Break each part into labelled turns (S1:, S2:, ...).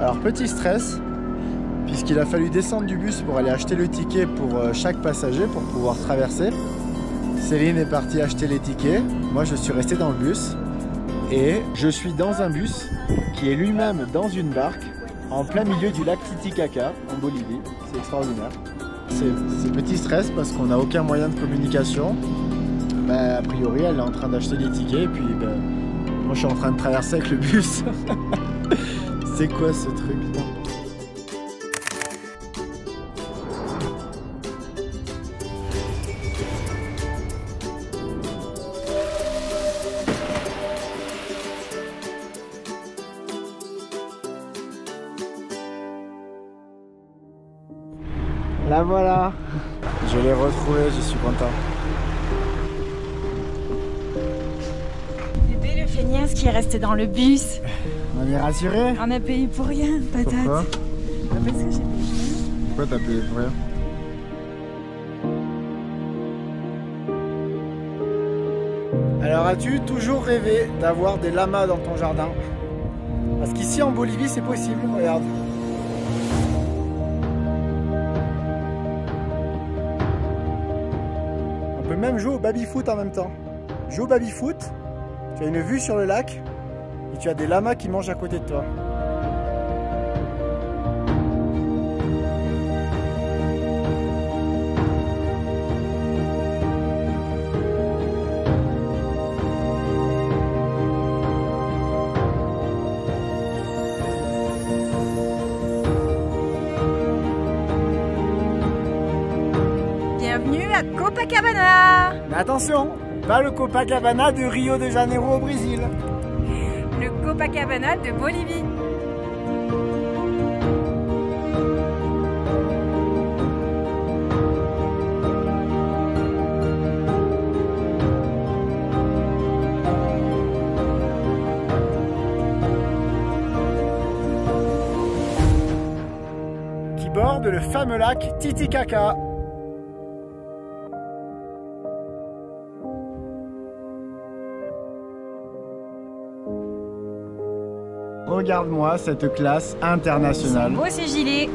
S1: Alors petit stress, puisqu'il a fallu descendre du bus pour aller acheter le ticket pour euh, chaque passager pour pouvoir traverser. Céline est partie acheter les tickets, moi je suis resté dans le bus et je suis dans un bus qui est lui-même dans une barque en plein milieu du lac Titicaca en Bolivie. C'est extraordinaire. C'est petit stress parce qu'on n'a aucun moyen de communication. Bah, a priori, elle est en train d'acheter des tickets et puis bah, moi je suis en train de traverser avec le bus. C'est quoi ce truc La voilà Je l'ai retrouvé, je suis content.
S2: Bébé le feignasse qui est resté dans le bus.
S1: On est rassuré
S2: On a payé pour rien, patate.
S1: Pourquoi?
S2: Parce que j'ai payé.
S1: Pourquoi t'as payé pour rien? Alors as-tu toujours rêvé d'avoir des lamas dans ton jardin? Parce qu'ici en Bolivie c'est possible, regarde. On peut même jouer au baby-foot en même temps. Joue au baby-foot, tu as une vue sur le lac et tu as des lamas qui mangent à côté de toi.
S2: Bienvenue à Copacabana
S1: Mais attention, pas le Copacabana de Rio de Janeiro au Brésil.
S2: De Bolivie.
S1: qui borde le fameux lac Titicaca. Regarde-moi cette classe internationale
S2: Beau ces gilets.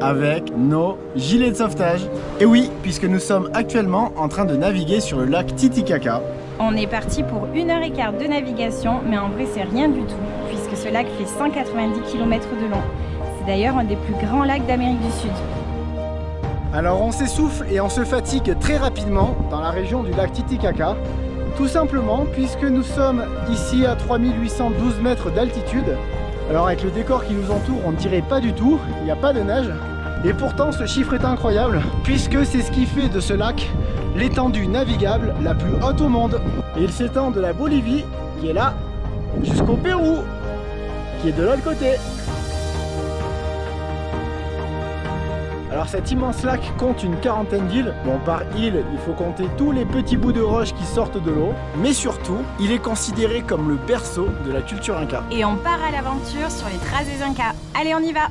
S1: avec nos gilets de sauvetage. Et oui, puisque nous sommes actuellement en train de naviguer sur le lac Titicaca.
S2: On est parti pour une heure et quart de navigation, mais en vrai c'est rien du tout, puisque ce lac fait 190 km de long. C'est d'ailleurs un des plus grands lacs d'Amérique du Sud.
S1: Alors on s'essouffle et on se fatigue très rapidement dans la région du lac Titicaca. Tout simplement puisque nous sommes ici à 3812 mètres d'altitude. Alors avec le décor qui nous entoure, on ne dirait pas du tout, il n'y a pas de neige. Et pourtant ce chiffre est incroyable puisque c'est ce qui fait de ce lac l'étendue navigable la plus haute au monde. Et il s'étend de la Bolivie, qui est là, jusqu'au Pérou, qui est de l'autre côté. Alors cet immense lac compte une quarantaine d'îles. Bon par île, il faut compter tous les petits bouts de roche qui sortent de l'eau. Mais surtout, il est considéré comme le berceau de la culture inca.
S2: Et on part à l'aventure sur les traces des Incas. Allez, on y va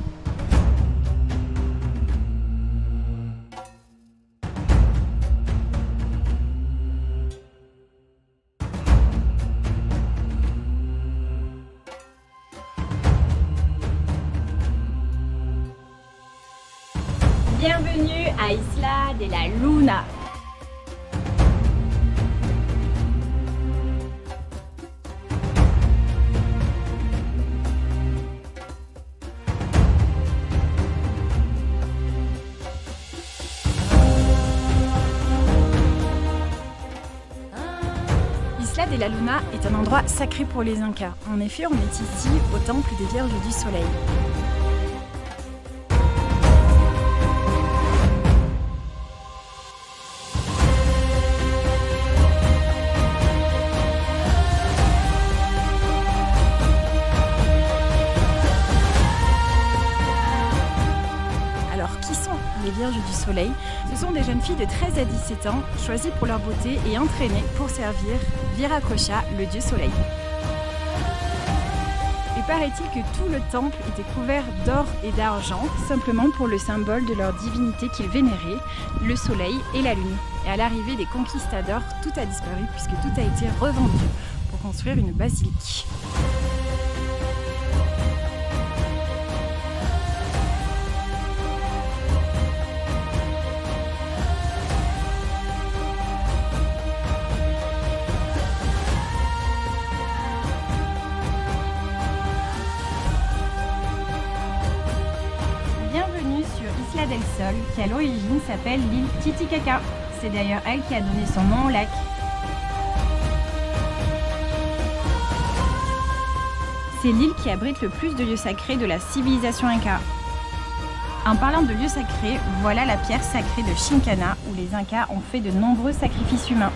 S2: Luna. Isla de la Luna est un endroit sacré pour les Incas. En effet, on est ici au temple des Vierges du Soleil. Ce sont des jeunes filles de 13 à 17 ans, choisies pour leur beauté et entraînées pour servir Viracocha, le dieu soleil. Et paraît-il que tout le temple était couvert d'or et d'argent, simplement pour le symbole de leur divinité qu'ils vénéraient, le soleil et la lune. Et à l'arrivée des conquistadors, tout a disparu puisque tout a été revendu pour construire une basilique. Qui à l'origine s'appelle l'île Titicaca. C'est d'ailleurs elle qui a donné son nom au lac. C'est l'île qui abrite le plus de lieux sacrés de la civilisation inca. En parlant de lieux sacrés, voilà la pierre sacrée de Chincana où les Incas ont fait de nombreux sacrifices humains.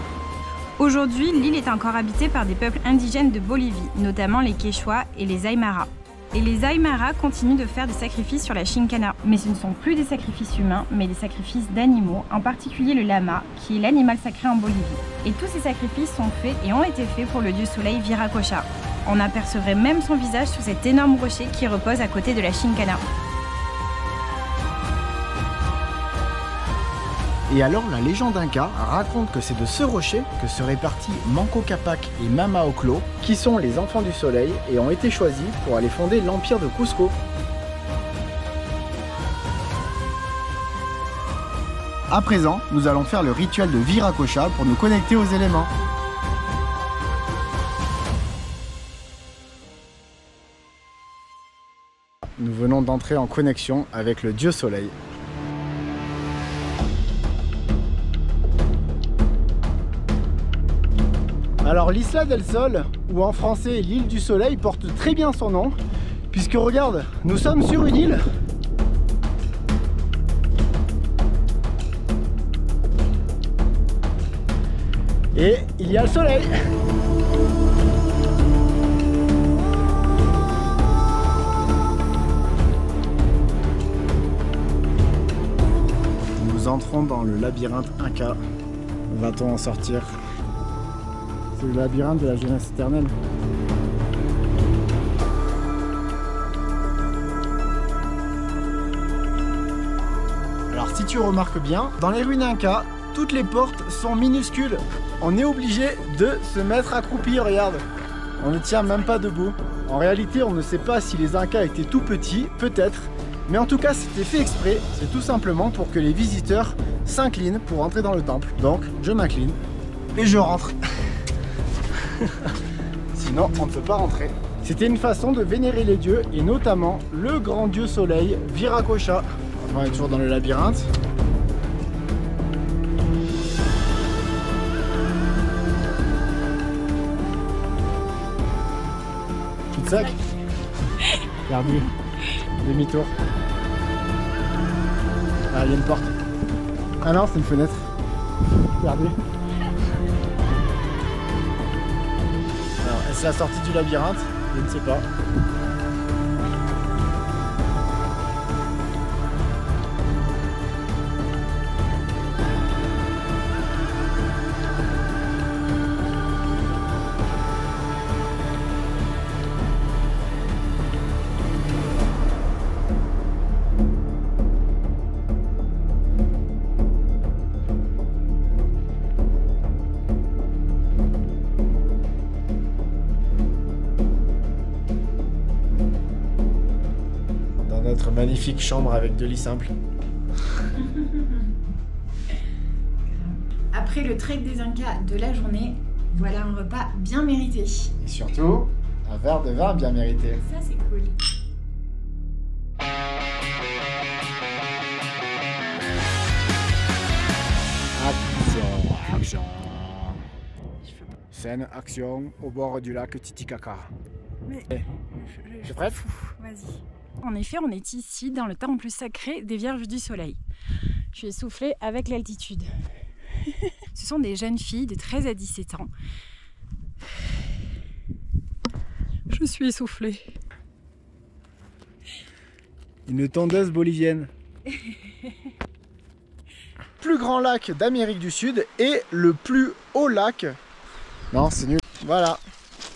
S2: Aujourd'hui, l'île est encore habitée par des peuples indigènes de Bolivie, notamment les Quechua et les Aymara. Et les Aymara continuent de faire des sacrifices sur la Chincana. Mais ce ne sont plus des sacrifices humains, mais des sacrifices d'animaux, en particulier le lama, qui est l'animal sacré en Bolivie. Et tous ces sacrifices sont faits et ont été faits pour le dieu soleil Viracocha. On apercevrait même son visage sous cet énorme rocher qui repose à côté de la Chincana.
S1: Et alors la légende inca raconte que c'est de ce rocher que seraient partis Manco Capac et Mama Oclo, qui sont les enfants du soleil et ont été choisis pour aller fonder l'empire de Cusco. À présent, nous allons faire le rituel de Viracocha pour nous connecter aux éléments. Nous venons d'entrer en connexion avec le dieu soleil. Alors l'Isla del Sol, ou en français l'île du soleil, porte très bien son nom, puisque regarde, nous sommes sur une île. Et il y a le soleil. Nous entrons dans le labyrinthe Inca. Va-t-on en sortir? C'est le labyrinthe de la jeunesse éternelle. Alors si tu remarques bien, dans les ruines Inca, toutes les portes sont minuscules. On est obligé de se mettre accroupi, regarde. On ne tient même pas debout. En réalité, on ne sait pas si les Incas étaient tout petits, peut-être. Mais en tout cas, c'était fait exprès. C'est tout simplement pour que les visiteurs s'inclinent pour entrer dans le temple. Donc, je m'incline et je rentre. Sinon, on ne peut pas rentrer. C'était une façon de vénérer les dieux, et notamment le grand dieu soleil, Viracocha. On est toujours dans le labyrinthe. Tout sac Perdu. Demi-tour. Ah, il y a une porte. Ah non, c'est une fenêtre. Perdu. C'est la sortie du labyrinthe Je ne sais pas. Magnifique chambre avec deux lits simples.
S2: Après le trek des Incas de la journée, voilà un repas bien mérité.
S1: Et surtout, un verre de vin bien mérité.
S2: Ça c'est cool.
S1: Action, action. Scène, action au bord du lac Titicaca.
S2: Mais...
S1: Eh, je prête?
S2: Vas-y. En effet, on est ici dans le temple sacré des Vierges du Soleil. Je suis essoufflée avec l'altitude. Ce sont des jeunes filles de 13 à 17 ans. Je suis essoufflée.
S1: Une tondeuse bolivienne. plus grand lac d'Amérique du Sud et le plus haut lac. Non, c'est nul. Voilà.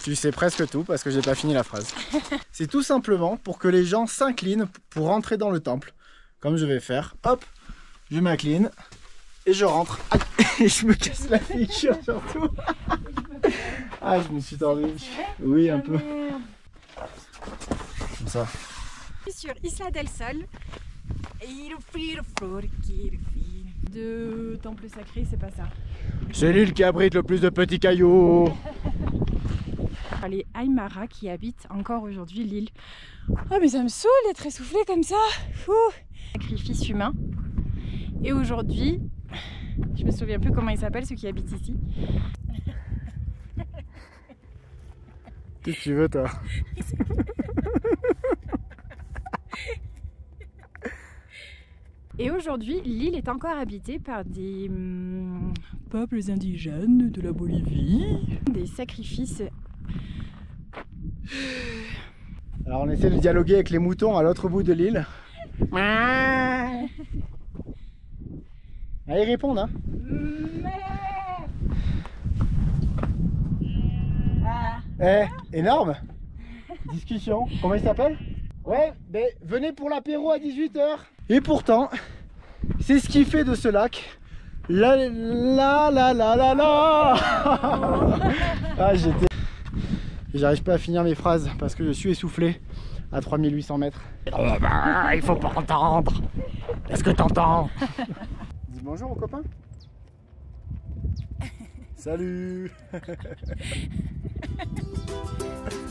S1: Tu sais presque tout parce que j'ai pas fini la phrase. C'est tout simplement pour que les gens s'inclinent pour rentrer dans le temple. Comme je vais faire. Hop, je m'incline et je rentre. Et je me casse la figure surtout. Ah, je me suis tordu. Oui, un peu. Comme ça.
S2: Sur Isla del Sol. De temple sacré, c'est pas ça.
S1: C'est l'île qui abrite le plus de petits cailloux.
S2: Les Aymara qui habitent encore aujourd'hui l'île. Oh mais ça me saoule d'être essoufflé comme ça Fou Sacrifice humain. Et aujourd'hui, je me souviens plus comment ils s'appellent ceux qui habitent ici.
S1: Qu'est-ce que tu veux toi
S2: Et aujourd'hui, l'île est encore habitée par des hum, peuples indigènes de la Bolivie. Des sacrifices.
S1: Alors on essaie de dialoguer avec les moutons à l'autre bout de l'île. Allez répondre hein Eh, énorme Discussion. Comment il s'appelle? Ouais, ben venez pour l'apéro à 18h. Et pourtant, c'est ce qui fait de ce lac. La la la la la la Ah j'étais. J'arrive pas à finir mes phrases parce que je suis essoufflé à 3800 mètres.
S3: il faut pas entendre. Est-ce que t'entends?
S1: Dis bonjour aux copains. Salut